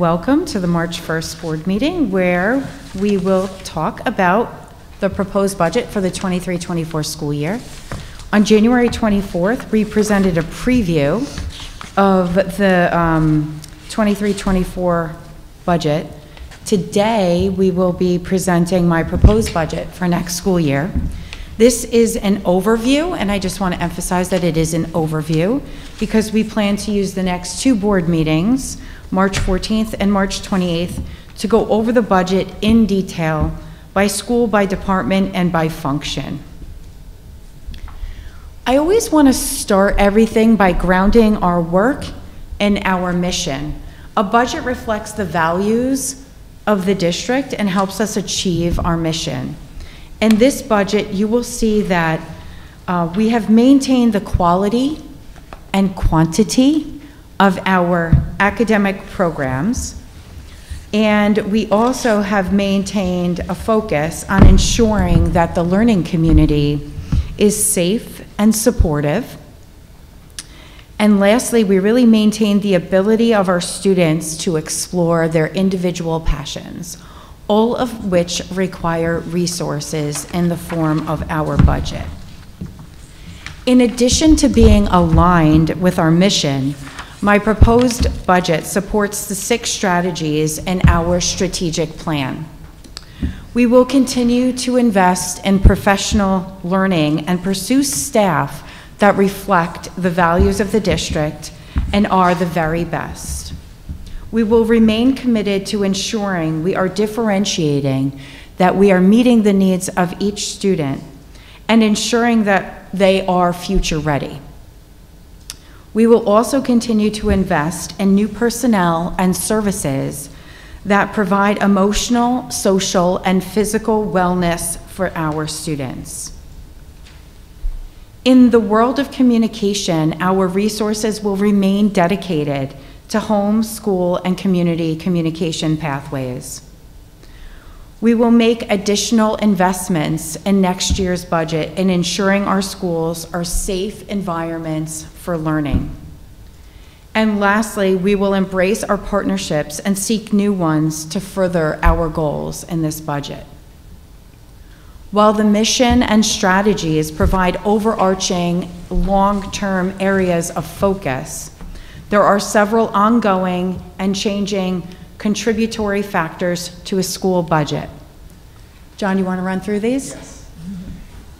Welcome to the March 1st board meeting where we will talk about the proposed budget for the 23-24 school year. On January 24th, we presented a preview of the um, 23-24 budget. Today, we will be presenting my proposed budget for next school year. This is an overview, and I just want to emphasize that it is an overview because we plan to use the next two board meetings, March 14th and March 28th, to go over the budget in detail by school, by department, and by function. I always want to start everything by grounding our work and our mission. A budget reflects the values of the district and helps us achieve our mission. In this budget, you will see that uh, we have maintained the quality and quantity of our academic programs, and we also have maintained a focus on ensuring that the learning community is safe and supportive. And lastly, we really maintain the ability of our students to explore their individual passions all of which require resources in the form of our budget. In addition to being aligned with our mission, my proposed budget supports the six strategies in our strategic plan. We will continue to invest in professional learning and pursue staff that reflect the values of the district and are the very best. We will remain committed to ensuring we are differentiating, that we are meeting the needs of each student, and ensuring that they are future ready. We will also continue to invest in new personnel and services that provide emotional, social, and physical wellness for our students. In the world of communication, our resources will remain dedicated to home, school, and community communication pathways. We will make additional investments in next year's budget in ensuring our schools are safe environments for learning. And lastly, we will embrace our partnerships and seek new ones to further our goals in this budget. While the mission and strategies provide overarching long-term areas of focus, there are several ongoing and changing contributory factors to a school budget. John, you want to run through these? Yes.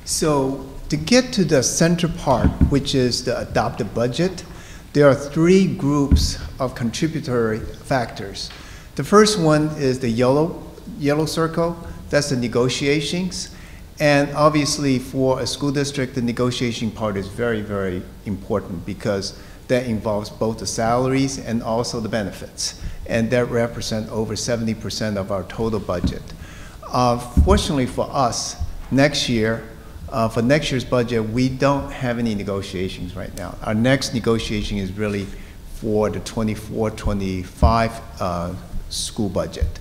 So to get to the center part, which is the adopted budget, there are three groups of contributory factors. The first one is the yellow, yellow circle, that's the negotiations. And obviously for a school district, the negotiation part is very, very important because that involves both the salaries and also the benefits. And that represent over 70% of our total budget. Uh, fortunately for us, next year, uh, for next year's budget, we don't have any negotiations right now. Our next negotiation is really for the 24-25 uh, school budget.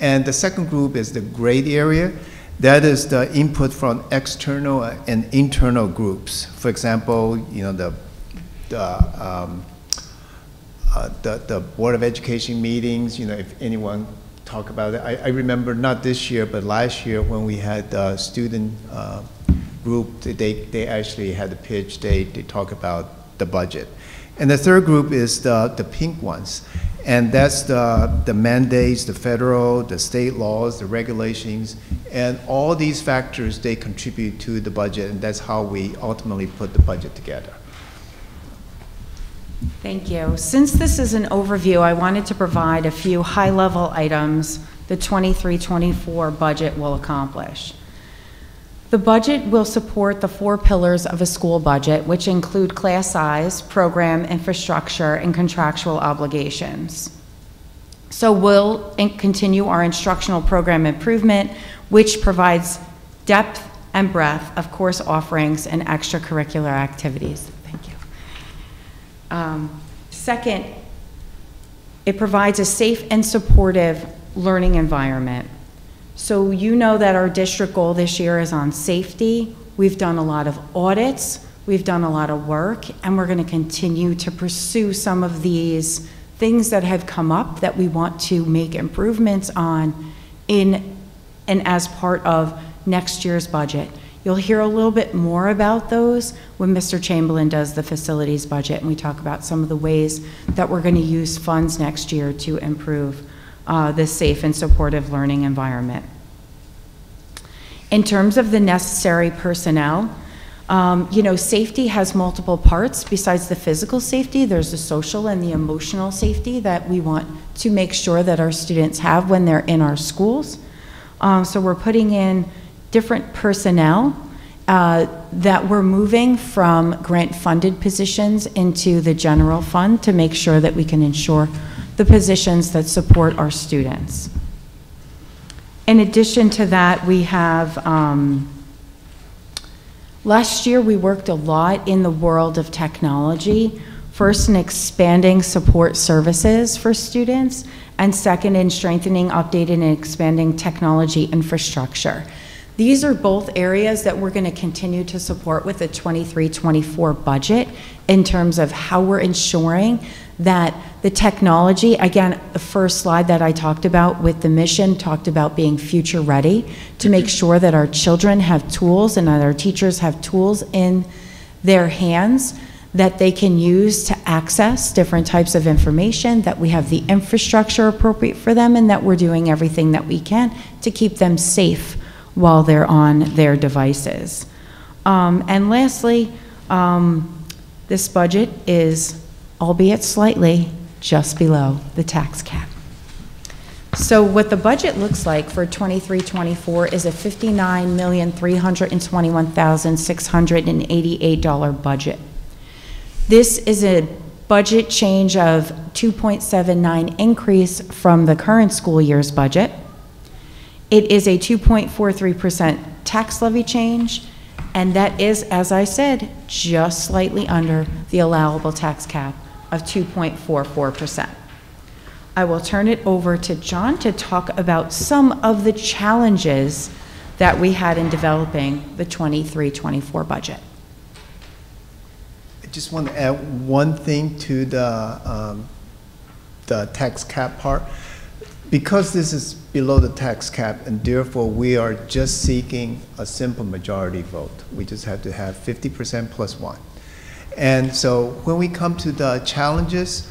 And the second group is the grade area. That is the input from external and internal groups. For example, you know, the the, um, uh, the, the Board of Education meetings, you know, if anyone talk about it. I, I remember not this year, but last year when we had the student uh, group, they, they actually had a pitch, they, they talk about the budget. And the third group is the, the pink ones. And that's the, the mandates, the federal, the state laws, the regulations, and all these factors, they contribute to the budget, and that's how we ultimately put the budget together. Thank you. Since this is an overview, I wanted to provide a few high-level items the 23-24 budget will accomplish. The budget will support the four pillars of a school budget, which include class size, program, infrastructure, and contractual obligations. So we'll continue our instructional program improvement, which provides depth and breadth of course offerings and extracurricular activities. Thank you. Um, second, it provides a safe and supportive learning environment. So you know that our district goal this year is on safety. We've done a lot of audits, we've done a lot of work, and we're going to continue to pursue some of these things that have come up that we want to make improvements on in and as part of next year's budget. You'll hear a little bit more about those when Mr. Chamberlain does the facilities budget, and we talk about some of the ways that we're going to use funds next year to improve uh, the safe and supportive learning environment. In terms of the necessary personnel, um, you know, safety has multiple parts. Besides the physical safety, there's the social and the emotional safety that we want to make sure that our students have when they're in our schools. Um, so we're putting in different personnel uh, that we're moving from grant-funded positions into the general fund to make sure that we can ensure the positions that support our students. In addition to that, we have, um, last year we worked a lot in the world of technology. First, in expanding support services for students, and second, in strengthening, updating, and expanding technology infrastructure. These are both areas that we're going to continue to support with the 23-24 budget in terms of how we're ensuring that the technology, again, the first slide that I talked about with the mission talked about being future ready to make sure that our children have tools and that our teachers have tools in their hands that they can use to access different types of information, that we have the infrastructure appropriate for them, and that we're doing everything that we can to keep them safe while they're on their devices. Um, and lastly, um, this budget is, albeit slightly, just below the tax cap. So what the budget looks like for 23-24 is a $59,321,688 budget. This is a budget change of 2.79 increase from the current school year's budget. It is a 2.43% tax levy change, and that is, as I said, just slightly under the allowable tax cap of 2.44%. I will turn it over to John to talk about some of the challenges that we had in developing the 23-24 budget. I just want to add one thing to the, um, the tax cap part. Because this is below the tax cap, and therefore we are just seeking a simple majority vote. We just have to have 50% plus one. And so when we come to the challenges,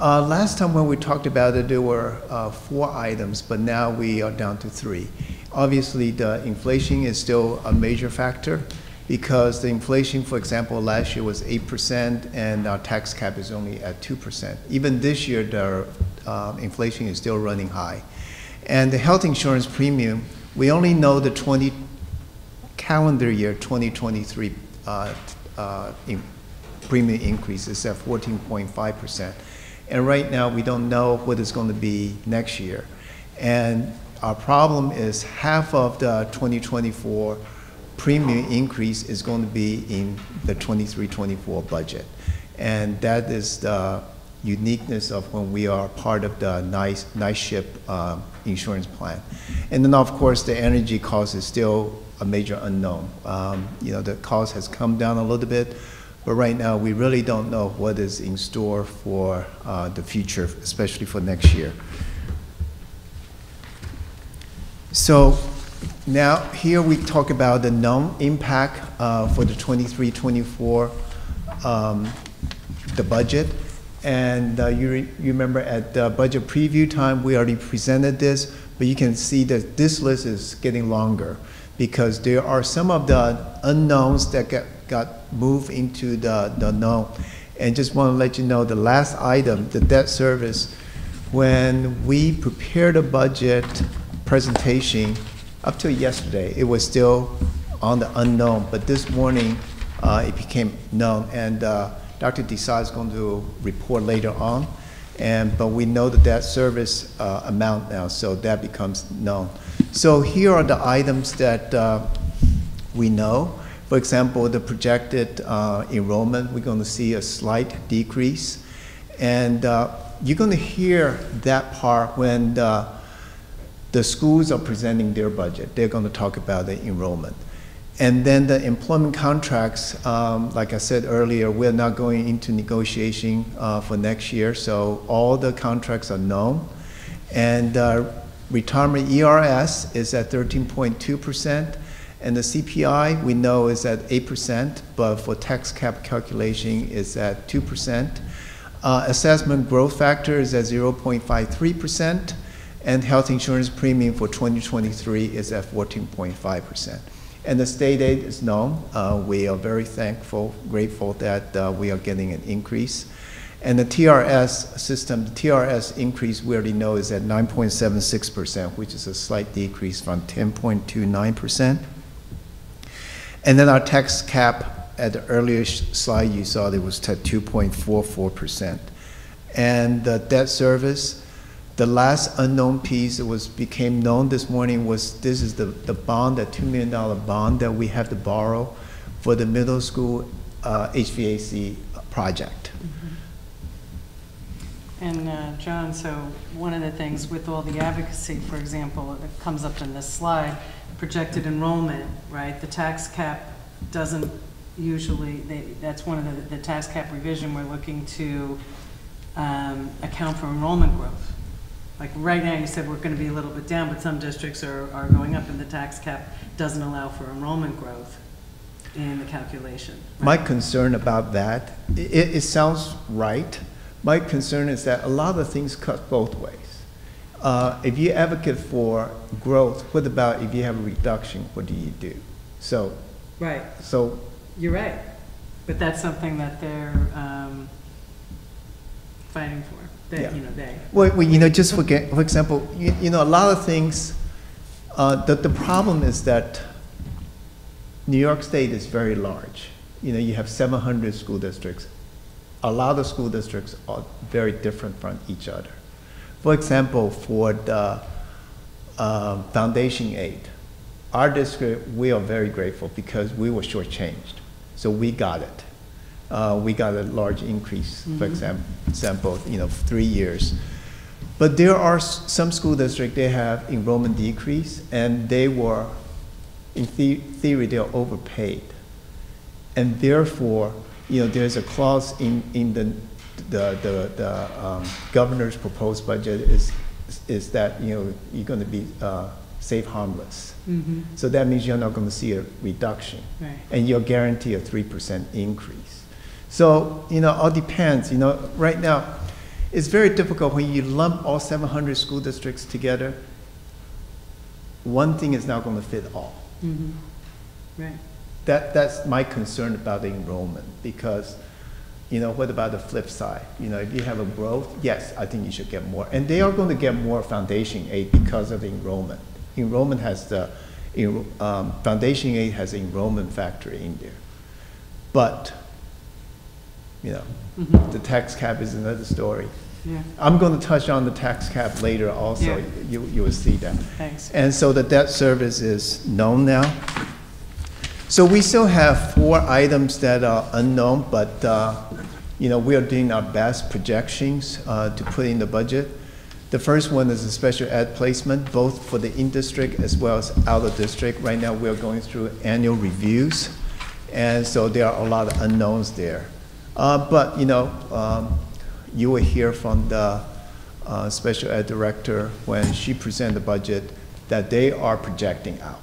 uh, last time when we talked about it, there were uh, four items, but now we are down to three. Obviously, the inflation is still a major factor because the inflation, for example, last year was 8% and our tax cap is only at 2%. Even this year, the uh, inflation is still running high. And the health insurance premium, we only know the 20 calendar year 2023 uh, premium increase is at 14.5%. And right now, we don't know what it's going to be next year. And our problem is half of the 2024 premium increase is going to be in the 23-24 budget. And that is the uniqueness of when we are part of the nice, NYSHIP uh, insurance plan. And then, of course, the energy cost is still a major unknown. Um, you know, the cost has come down a little bit, but right now we really don't know what is in store for uh, the future, especially for next year. So now here we talk about the known impact uh, for the 23-24, um, the budget. And uh, you, re you remember at the budget preview time, we already presented this, but you can see that this list is getting longer because there are some of the unknowns that get, got moved into the, the known. And just want to let you know the last item, the debt service, when we prepared a budget presentation, up to yesterday, it was still on the unknown, but this morning uh, it became known. And uh, Dr. Desai is going to report later on. And, but we know the debt service uh, amount now, so that becomes known. So here are the items that uh, we know. For example, the projected uh, enrollment, we're going to see a slight decrease. And uh, you're going to hear that part when the, the schools are presenting their budget. They're going to talk about the enrollment. And then the employment contracts, um, like I said earlier, we're not going into negotiation uh, for next year, so all the contracts are known. And uh, retirement ERS is at 13.2%, and the CPI, we know is at 8%, but for tax cap calculation is at 2%. Uh, Assessment growth factor is at 0.53%, and health insurance premium for 2023 is at 14.5%. And the state aid is known. Uh, we are very thankful, grateful that uh, we are getting an increase. And the TRS system, the TRS increase we already know is at 9.76%, which is a slight decrease from 10.29%. And then our tax cap at the earlier slide you saw, it was at 2.44%. And the debt service, the last unknown piece that was, became known this morning was, this is the, the bond, that $2 million bond that we have to borrow for the middle school uh, HVAC project. And, uh, John, so one of the things with all the advocacy, for example, that comes up in this slide, projected enrollment, right? The tax cap doesn't usually, they, that's one of the, the tax cap revision, we're looking to, um, account for enrollment growth. Like, right now, you said we're gonna be a little bit down, but some districts are, are going up, and the tax cap doesn't allow for enrollment growth in the calculation. My concern about that, it, it sounds right. My concern is that a lot of things cut both ways. Uh, if you advocate for growth, what about if you have a reduction, what do you do? So, Right, so, you're right, but that's something that they're, um, fighting for, they, Yeah. you know, they. well, well, you know, just for, for example, you, you know, a lot of things, uh, the, the problem is that New York State is very large. You know, you have seven hundred school districts. A lot of school districts are very different from each other. For example, for the um, foundation aid, our district, we are very grateful because we were shortchanged. So we got it. Uh, we got a large increase, for example, example, you know, three years. But there are s- some school districts, they have enrollment decrease, and they were, in the- theory, they're overpaid. And therefore, you know, there's a clause in, in the, the, the, the um, governor's proposed budget is, is that, you know, you're gonna be, uh, safe harmless. Mm-hmm, So that means you're not gonna see a reduction. right. And you're guaranteed a three percent increase. So, you know, all depends, you know, right now, it's very difficult when you lump all seven hundred school districts together. One thing is not gonna fit all. Mm-hmm, right. That, that's my concern about the enrollment, because, you know, what about the flip side? You know, if you have a growth, yes, I think you should get more. And they are going to get more foundation aid because of the enrollment. Enrollment has the, um, foundation aid has enrollment factor in there. But, you know, Mhm, the tax cap is another story. Yeah, I'm going to touch on the tax cap later also. Yeah. You, you will see that. thanks. And so the debt service is known now. So we still have four items that are unknown, but, uh, you know, we are doing our best projections uh, to put in the budget. The first one is a special ed placement, both for the in-district as well as out-of-district. Right now, we are going through annual reviews, and so there are a lot of unknowns there. Uh, But, you know, um, you will hear from the uh, special ed director when she presents the budget that they are projecting out.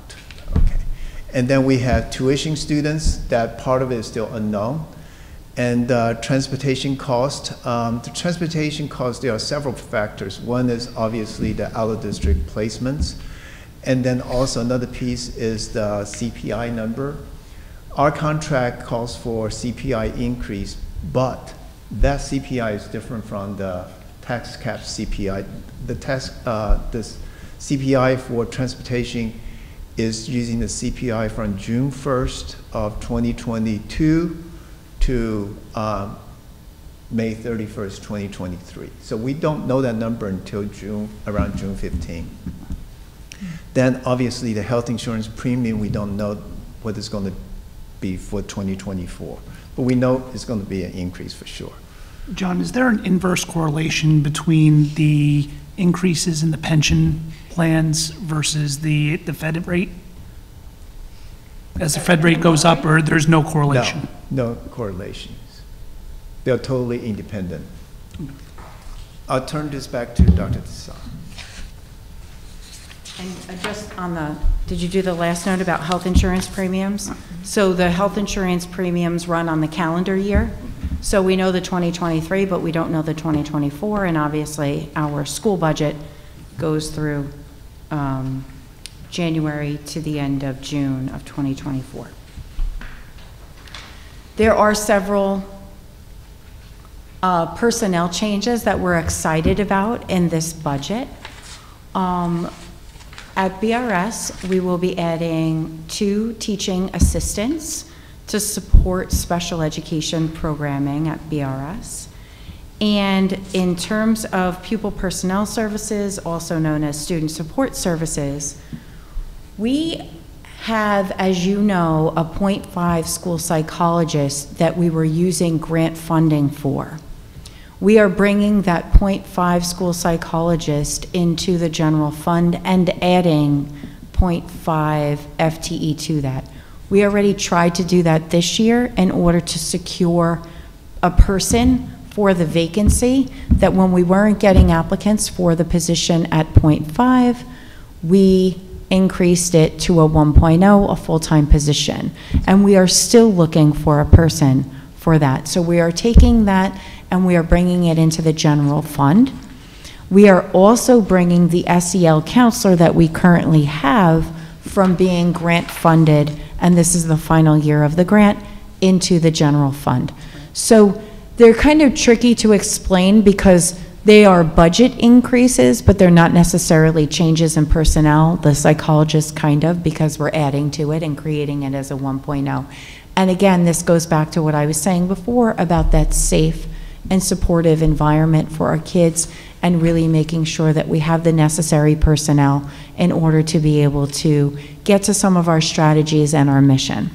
And then we have tuition students, that part of it is still unknown. And uh, transportation cost, um, the transportation cost, there are several factors. One is obviously the out-of-district placements. And then also another piece is the CPI number. Our contract calls for CPI increase, but that CPI is different from the tax cap CPI. The tax, uh, this CPI for transportation is using the CPI from June first of twenty twenty-two to, um, May thirty-first, twenty twenty-three. So we don't know that number until June, around June 15. Then obviously the health insurance premium, we don't know what it's going to be for 2024. But we know it's going to be an increase for sure. John, is there an inverse correlation between the increases in the pension plans versus the, the Fed rate? as the Fed rate goes up, or there's no No, correlation? no correlations. They're totally independent. I'll turn this back to Dr. Desai. And uh, just on the, did you do the last note about health insurance premiums? So the health insurance premiums run on the calendar year. So we know the 2023, but we don't know the 2024. And obviously, our school budget goes through um, January to the end of June of 2024. There are several uh, personnel changes that we're excited about in this budget. Um, At BRS, we will be adding two teaching assistants to support special education programming at BRS. And in terms of pupil personnel services, also known as student support services, we have, as you know, a .5 school psychologist that we were using grant funding for. We are bringing that .5 school psychologist into the general fund and adding .5 FTE to that. We already tried to do that this year in order to secure a person for the vacancy, that when we weren't getting applicants for the position at .5, we increased it to a 1.0, a full-time position. And we are still looking for a person for that. So we are taking that and we are bringing it into the general fund. We are also bringing the SEL counselor that we currently have from being grant-funded, and this is the final year of the grant, into the general fund. So they're kind of tricky to explain because they are budget increases, but they're not necessarily changes in personnel. The psychologist kind of, because we're adding to it and creating it as a 1.0. And again, this goes back to what I was saying before about that safe and supportive environment for our kids and really making sure that we have the necessary personnel in order to be able to get to some of our strategies and our mission.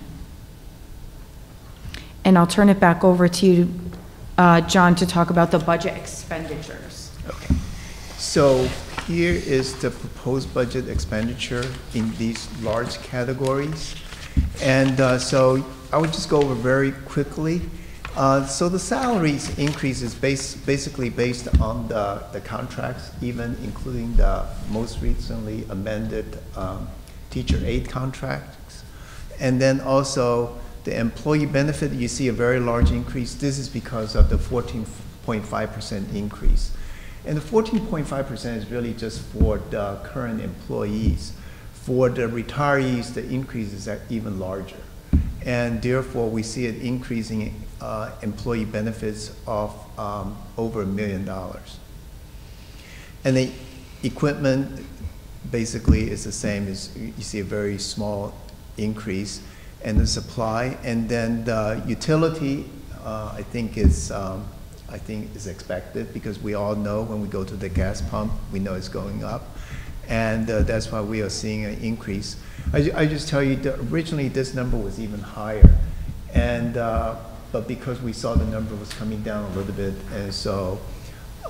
And I'll turn it back over to you, uh, John, to talk about the budget expenditures. Okay. So here is the proposed budget expenditure in these large categories. And uh, so I would just go over very quickly. Uh, So the salaries increase is base, basically based on the, the contracts, even including the most recently amended um, teacher aide contracts. And then also the employee benefit, you see a very large increase. This is because of the 14.5% increase. And the 14.5% is really just for the current employees. For the retirees, the increase is even larger. And therefore, we see an increasing uh, employee benefits of um, over a million dollars. And the equipment basically is the same, as you see a very small increase. And the supply, and then the utility, uh, I think is, um, I think is expected, because we all know when we go to the gas pump, we know it's going up. And uh, that's why we are seeing an increase. I, I just tell you, that originally this number was even higher. And, uh, but because we saw the number was coming down a little bit, and so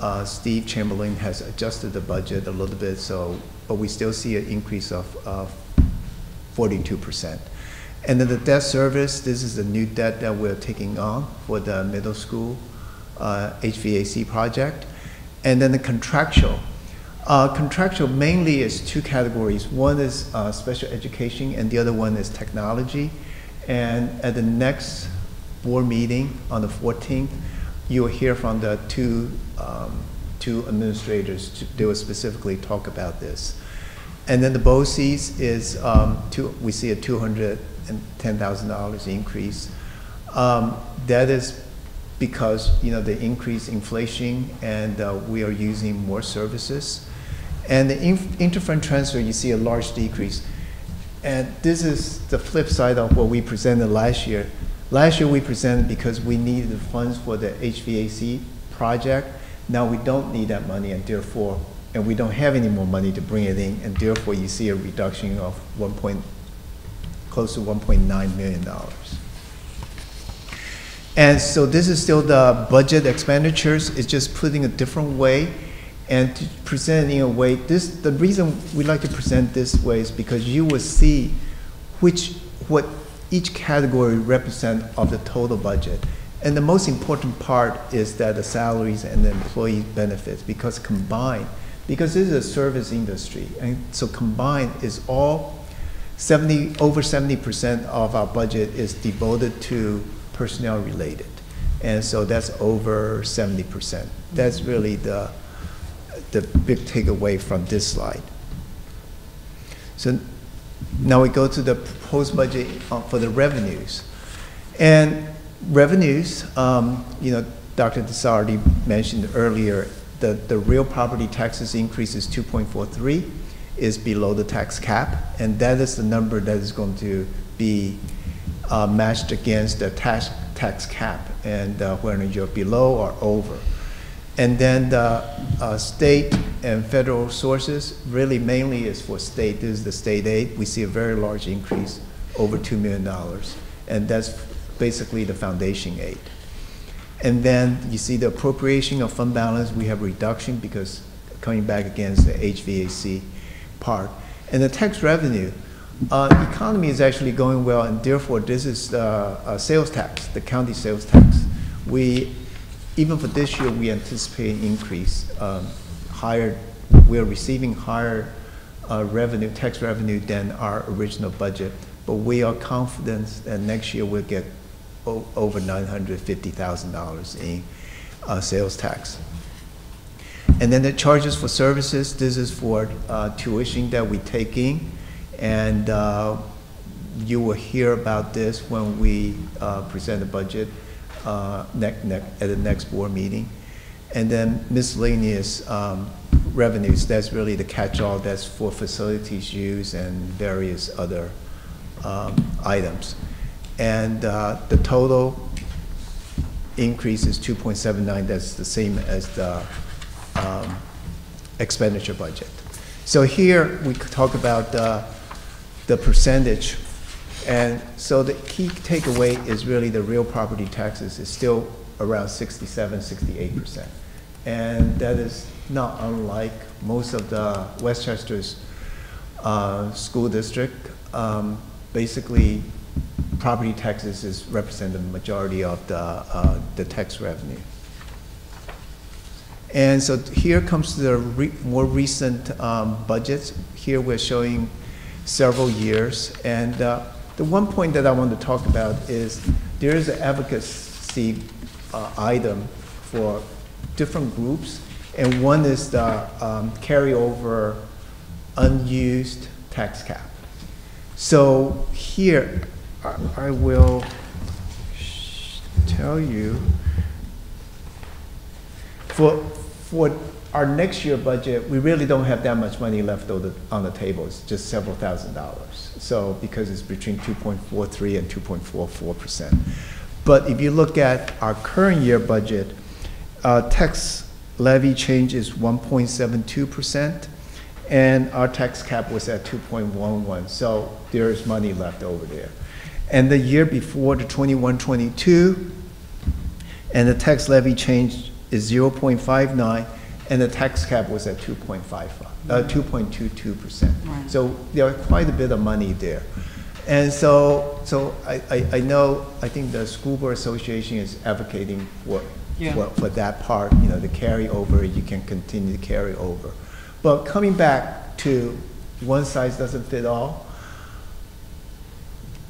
uh, Steve Chamberlain has adjusted the budget a little bit, so, but we still see an increase of, of forty-two percent. And then the debt service, this is the new debt that we're taking on for the middle school uh, HVAC project. And then the contractual. Uh, Contractual mainly is two categories. One is uh, special education, and the other one is technology. And at the next board meeting on the 14th, you'll hear from the two, um, two administrators. to- They will specifically talk about this. And then the BOCES is, um, two, we see a two hundred and ten thousand dollars increase. Um, that is because, you know, the increased inflation and, uh, we are using more services. And the interfund transfer, you see a large decrease. And this is the flip side of what we presented last year. Last year, we presented because we needed the funds for the HVAC project. Now we don't need that money, and therefore, and we don't have any more money to bring it in, and therefore, you see a reduction of one point, close to one point nine million dollars. And so this is still the budget expenditures, it's just putting a different way and to present in a way, this, the reason we like to present this way is because you will see which, what each category represent of the total budget. And the most important part is that the salaries and the employee benefits, because combined, because this is a service industry, and so combined is all 70, over 70% of our budget is devoted to personnel related. And so that's over 70%. That's really the, the big takeaway from this slide. So now we go to the proposed budget uh, for the revenues. And revenues, um, you know, Dr. Desardi mentioned earlier, the, the real property taxes increase is 2.43, is below the tax cap, and that is the number that is going to be uh, matched against the tax, tax cap, and uh, whether you're below or over. And then the uh, state and federal sources, really mainly is for state. This is the state aid. We see a very large increase, over $2 million. And that's basically the foundation aid. And then you see the appropriation of fund balance, we have reduction because coming back against the HVAC part. And the tax revenue, uh, economy is actually going well, and therefore this is the uh, sales tax, the county sales tax. We even for this year, we anticipate an increase, um, higher, we're receiving higher uh, revenue, tax revenue than our original budget, but we are confident that next year we'll get over $950,000 in uh, sales tax. And then the charges for services, this is for uh, tuition that we take in, and uh, you will hear about this when we uh, present the budget uh, nec- nec- at the next board meeting. And then miscellaneous um, revenues, that's really the catch-all, that's for facilities use and various other um, items. And uh, the total increase is 2.79, that's the same as the um, expenditure budget. So here, we talk about the, the percentage and so the key takeaway is really the real property taxes is still around 67, 68%. And that is not unlike most of the Westchester's uh, school district. Um, basically, property taxes is represent the majority of the, uh, the tax revenue. And so here comes the re more recent um, budgets. Here we're showing several years. And uh, the one point that I want to talk about is there is an advocacy uh, item for different groups, and one is the um, carryover unused tax cap. So here, I, I will tell you for for our next year budget, we really don't have that much money left on the, on the table. It's just several thousand dollars. So because it's between 2.43 and 2.44 percent. But if you look at our current year budget, uh, tax levy change is 1.72 percent, and our tax cap was at 2.11. So there is money left over there. And the year before, the 21-22, and the tax levy change is 0.59 and the tax cap was at 2.55, uh, 2.22%. Right. So there are quite a bit of money there. And so, so I, I, I know, I think the School Board Association is advocating for, Yeah. for, for that part, you know, the carry over, you can continue to carry over. But coming back to one size doesn't fit all,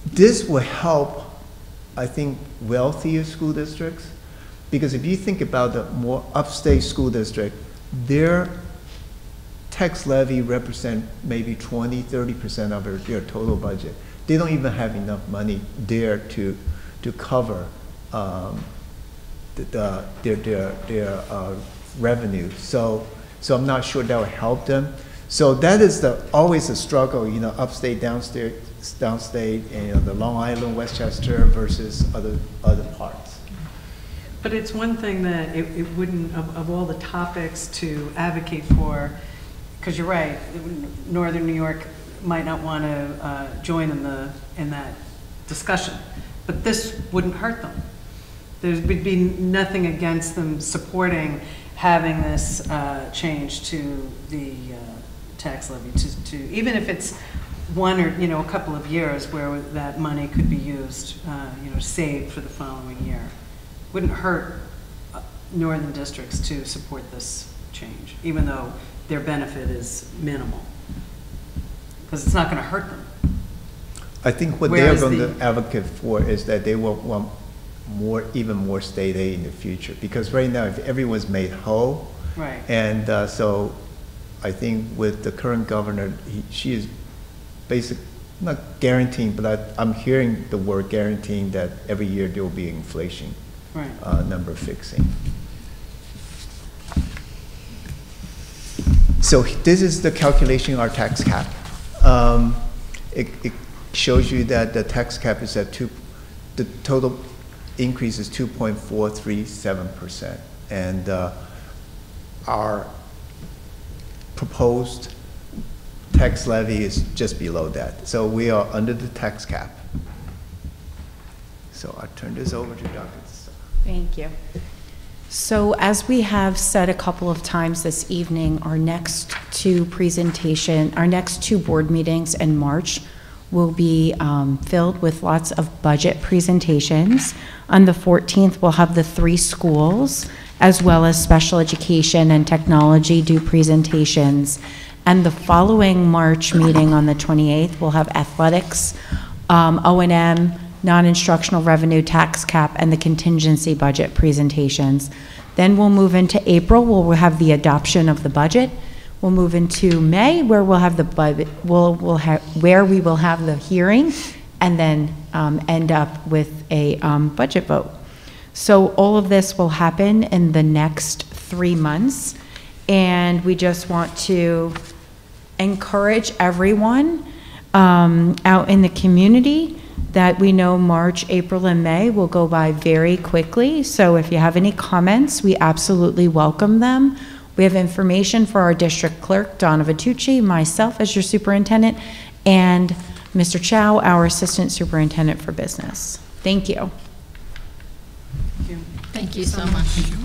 this will help, I think, wealthier school districts because if you think about the more upstate school district, their tax levy represent maybe 20, 30% of their, total budget. They don't even have enough money there to, to cover um, the, the, their, their, their uh, revenue. So, so I'm not sure that will help them. So that is the, always a struggle, you know, upstate, downstate, downstate, and you know, the Long Island, Westchester versus other, other parts. But it's one thing that it, it wouldn't, of, of all the topics to advocate for, because you're right, Northern New York might not want to uh, join in the, in that discussion, but this wouldn't hurt them. There would be nothing against them supporting having this uh, change to the uh, tax levy, to, to, even if it's one or, you know, a couple of years where that money could be used, uh, you know, saved for the following year. Wouldn't hurt uh, northern districts to support this change, even though their benefit is minimal. Because it's not going to hurt them. I think what they're going the- to advocate for is that they will want more, even more state aid in the future. Because right now, if everyone's made whole, Right. and uh, so I think with the current governor, he, she is basically not guaranteeing, but I, I'm hearing the word guaranteeing that every year there will be inflation Right. uh, number fixing. So this is the calculation of our tax cap. Um, It, it shows you that the tax cap is at two, the total increase is two point four three seven percent. And uh, our proposed tax levy is just below that. So we are under the tax cap. So I turn this over to Dr. Thank you. So as we have said a couple of times this evening, our next two presentation, our next two board meetings in March will be um, filled with lots of budget presentations. On the 14th, we'll have the three schools, as well as special education and technology do presentations. And the following March meeting on the 28th, we'll have athletics, um, O and M, non-instructional revenue tax cap, and the contingency budget presentations. Then we'll move into April, we'll have the adoption of the budget. We'll move into May, where we'll have the, bud- we'll, we'll have, where we will have the hearing, and then um, end up with a um, budget vote. So all of this will happen in the next three months, and we just want to encourage everyone um, out in the community that we know March, April, and May will go by very quickly. So if you have any comments, we absolutely welcome them. We have information for our district clerk, Donna Vitucci, myself as your superintendent, and Mr. Chow, our assistant superintendent for business. Thank you. Thank you. Thank you so much.